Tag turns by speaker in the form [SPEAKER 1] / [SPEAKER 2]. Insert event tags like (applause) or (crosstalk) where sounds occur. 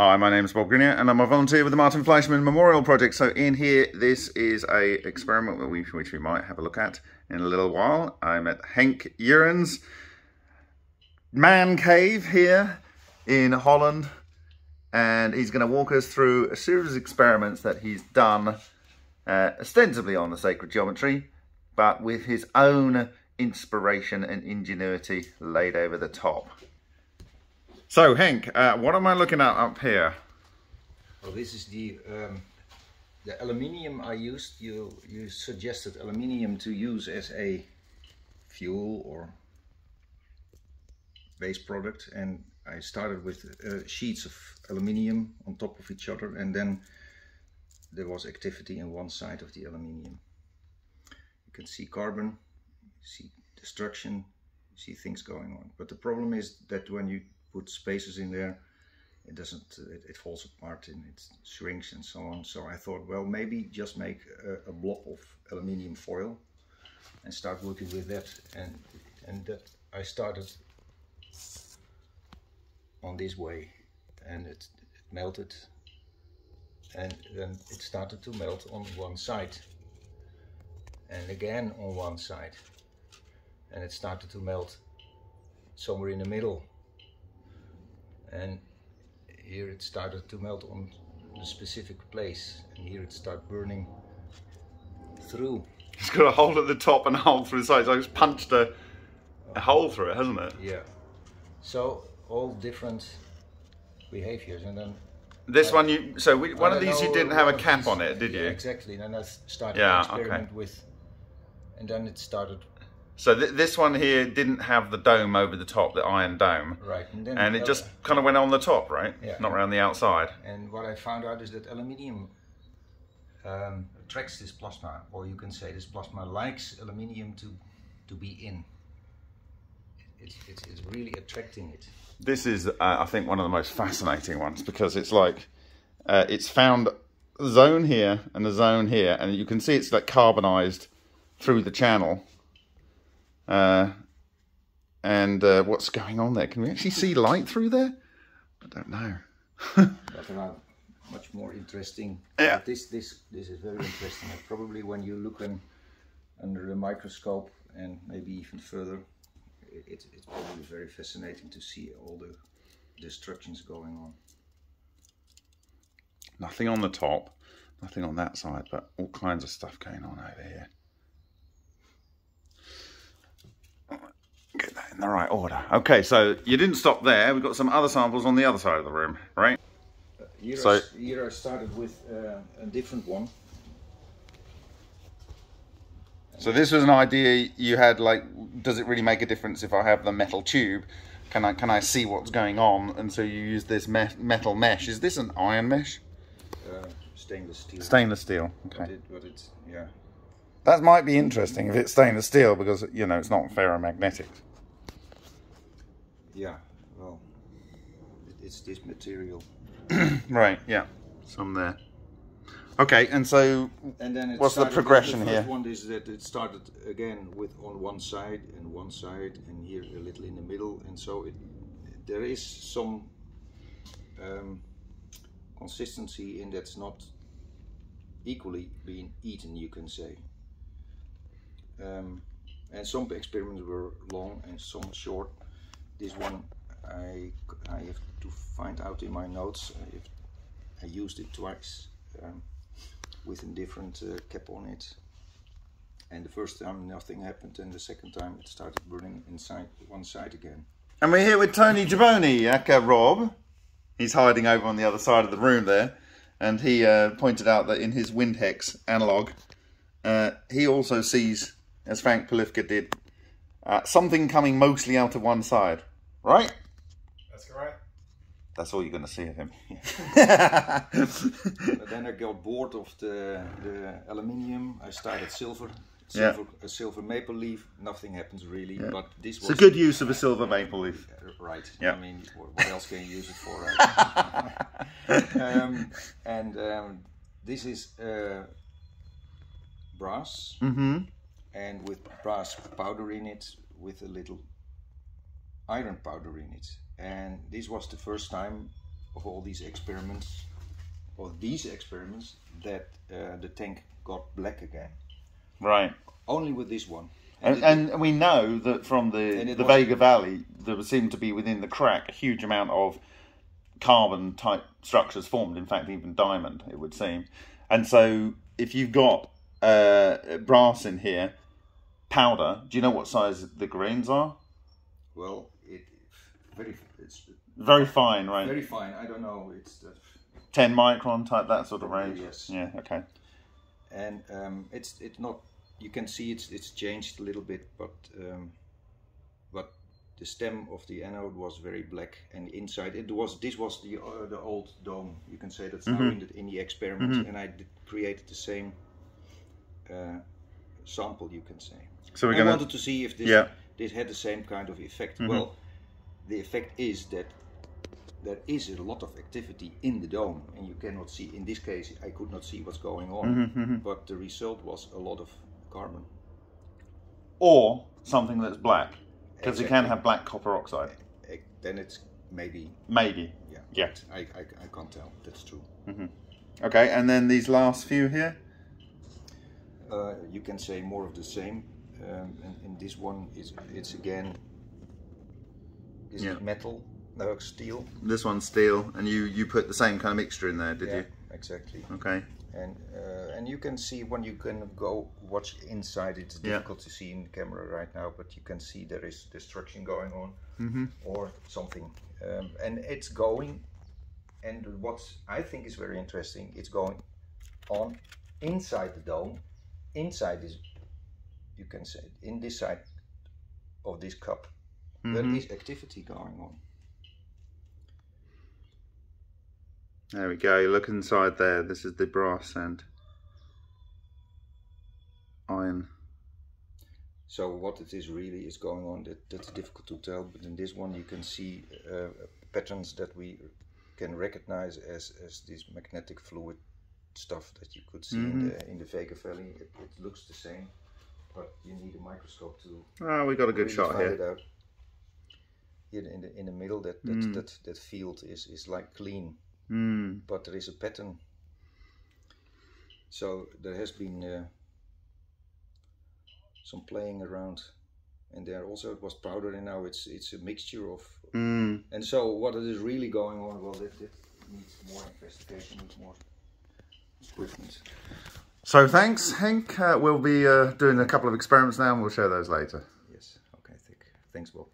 [SPEAKER 1] Hi, my name is Bob Greenyer and I'm a volunteer with the Martin Fleischmann Memorial Project. So in here, this is a experiment which we, might have a look at in a little while. I'm at Henk Jurrien's man cave here in Holland and he's going to walk us through a series of experiments that he's done uh, ostensibly on the sacred geometry but with his own inspiration and ingenuity laid over the top. So Henk, uh, what am I looking at up here?
[SPEAKER 2] Well, this is the um, the aluminium I used. You you suggested aluminium to use as a fuel or base product, and I started with uh, sheets of aluminium on top of each other, and then there was activity in one side of the aluminium. You can see carbon, see destruction, see things going on. But the problem is that when you put spaces in there, it doesn't, it, it falls apart and it shrinks and so on. So I thought, well, maybe just make a, a blob of aluminium foil and start working with that. And, and that I started on this way and it, it melted. And then it started to melt on one side. And again on one side. And it started to melt somewhere in the middle and here it started to melt on a specific place and here it started burning through. (laughs)
[SPEAKER 1] It's got a hole at the top and a hole through the sides. I just punched a, a hole through it, hasn't it?
[SPEAKER 2] Yeah. So all different behaviors and then
[SPEAKER 1] this one you so we, one of these you didn't have a cap on it, did you?
[SPEAKER 2] Yeah, exactly. And then I started
[SPEAKER 1] yeah,
[SPEAKER 2] experiment
[SPEAKER 1] okay.
[SPEAKER 2] with and then it started
[SPEAKER 1] so th this one here didn't have the dome over the top, the iron dome.
[SPEAKER 2] right and then
[SPEAKER 1] And it just kind of went on the top, right?
[SPEAKER 2] Yeah.
[SPEAKER 1] Not around the outside.
[SPEAKER 2] And what I found out is that aluminium um, attracts this plasma, or you can say this plasma likes aluminium to, to be in. It's, it's, it's really attracting it.
[SPEAKER 1] This is, uh, I think, one of the most fascinating ones because it's like, uh, it's found a zone here and a zone here, and you can see it's like carbonized through the channel. Uh, and uh, what's going on there? Can we actually see light through there? I don't know.
[SPEAKER 2] But there are much more interesting.
[SPEAKER 1] Yeah.
[SPEAKER 2] This, this, this is very interesting. And probably when you look in, under the microscope and maybe even further, it, it's it's probably very fascinating to see all the destructions going on.
[SPEAKER 1] Nothing on the top, nothing on that side, but all kinds of stuff going on over here. Get that in the right order. Okay, so you didn't stop there. We've got some other samples on the other side of the room, right?
[SPEAKER 2] Here,
[SPEAKER 1] So-
[SPEAKER 2] I, s- here I started with uh, a different one.
[SPEAKER 1] So this was an idea you had, like, does it really make a difference if I have the metal tube? Can I can I see what's going on? And so you use this me metal mesh. Is this an iron mesh?
[SPEAKER 2] Uh, stainless steel.
[SPEAKER 1] Stainless steel.
[SPEAKER 2] But,
[SPEAKER 1] Okay.
[SPEAKER 2] it, but it's yeah.
[SPEAKER 1] That might be interesting if it's stainless steel because you know it's not ferromagnetic.
[SPEAKER 2] Yeah. Well, it's this material. (clears throat)
[SPEAKER 1] Right. Yeah. Some there. Okay. And so
[SPEAKER 2] And then it
[SPEAKER 1] What's the progression
[SPEAKER 2] the
[SPEAKER 1] here?
[SPEAKER 2] one is that it started again with on one side and one side, and here a little in the middle, and so it there is some um, consistency in that's not equally being eaten, you can say. Um, and some experiments were long and some short. This one I I have to find out in my notes. I, I used it twice. Um, with a different uh, cap on it. And the first time nothing happened, and the second time it started burning inside one side again.
[SPEAKER 1] and we're here with Tony Gibboni, aka Rob. He's hiding over on the other side of the room there, and he uh, pointed out that in his Windhex analog, uh, he also sees, as Frank Polifka did, uh, something coming mostly out of one side. Right?
[SPEAKER 3] That's correct.
[SPEAKER 1] That's all you're going to see of him. (laughs) (laughs)
[SPEAKER 2] But then I got bored of the, the aluminium. I started silver,
[SPEAKER 1] Yeah.
[SPEAKER 2] silver a silver maple leaf. Nothing happens really, but this
[SPEAKER 1] it's
[SPEAKER 2] was
[SPEAKER 1] a good use of a silver maple leaf.
[SPEAKER 2] Uh, right.
[SPEAKER 1] Yeah.
[SPEAKER 2] I mean, what else can you use it for? Right? (laughs) um, and um, this is uh, brass.
[SPEAKER 1] Mm-hmm.
[SPEAKER 2] and with brass powder in it with a little iron powder in it and this was the first time of all these experiments, or these experiments, that uh, the tank got black again.
[SPEAKER 1] Right.
[SPEAKER 2] Only with this one.
[SPEAKER 1] And, and we know that from the, the Vega Valley, there seemed to be within the crack a huge amount of carbon type structures formed. In fact, even diamond, it would seem. And so, if you've got uh, brass in here, powder, do you know what size the grains are?
[SPEAKER 2] Well, very it's
[SPEAKER 1] Very fine, right?
[SPEAKER 2] very fine. I don't know. It's the,
[SPEAKER 1] 10 micron type, that sort of range?
[SPEAKER 2] Yes.
[SPEAKER 1] Yeah, okay.
[SPEAKER 2] and um, it's it's not. You can see it's it's changed a little bit, but um, but the stem of the anode was very black, and inside it was this was the uh, the old dome. You can say that's now in the in the experiment, and I did, created the same uh, sample. You can say.
[SPEAKER 1] So we're
[SPEAKER 2] I
[SPEAKER 1] going to.
[SPEAKER 2] wanted to see if this
[SPEAKER 1] Yeah. Mm-hmm.
[SPEAKER 2] this had the same kind of effect. Well, the effect is that there is a lot of activity in the dome, and you cannot see. In this case, I could not see what's going on,
[SPEAKER 1] Mm-hmm,
[SPEAKER 2] but the result was a lot of carbon.
[SPEAKER 1] Or something that's black. Because you can have black copper oxide.
[SPEAKER 2] Eh, Then it's maybe
[SPEAKER 1] Maybe.
[SPEAKER 2] yeah.
[SPEAKER 1] Yeah.
[SPEAKER 2] I, I, I can't tell. That's true.
[SPEAKER 1] Okay, and then these last few here?
[SPEAKER 2] Uh, you can say more of the same. Um, and, and this one is it's again. This
[SPEAKER 1] Yeah.
[SPEAKER 2] is metal, no steel.
[SPEAKER 1] This one's steel, and you, you put the same kind of mixture in there, did you?
[SPEAKER 2] exactly.
[SPEAKER 1] Okay.
[SPEAKER 2] and uh, and you can see when you can go watch inside it's
[SPEAKER 1] Yeah.
[SPEAKER 2] difficult to see in the camera right now but you can see there is destruction going on or something um, and it's going and what i think is very interesting it's going on inside the dome inside this you can say in this side of this cup there mm-hmm. is activity going on
[SPEAKER 1] There we go. Look inside there. This is the brass and iron.
[SPEAKER 2] So what it is really is going on, that, that's difficult to tell. But in this one, you can see uh, patterns that we can recognize as, as this magnetic fluid stuff that you could see in mm-hmm. the in the Vega Valley. It, it looks the same, but you need a microscope to
[SPEAKER 1] Oh, we got a good
[SPEAKER 2] really
[SPEAKER 1] shot here.
[SPEAKER 2] It out. Here in the in the middle, that that, that, that field is is like clean,
[SPEAKER 1] Mm.
[SPEAKER 2] but there is a pattern. So there has been uh, some playing around, and there also it was powder, and now it's it's a mixture of.
[SPEAKER 1] Mm.
[SPEAKER 2] And so what is really going on? Well, that, that needs more investigation, needs more equipment.
[SPEAKER 1] So thanks, Henk. Uh, we'll be uh, doing a couple of experiments now, and we'll show those later.
[SPEAKER 2] Yes. Okay. Thank, thanks, Bob.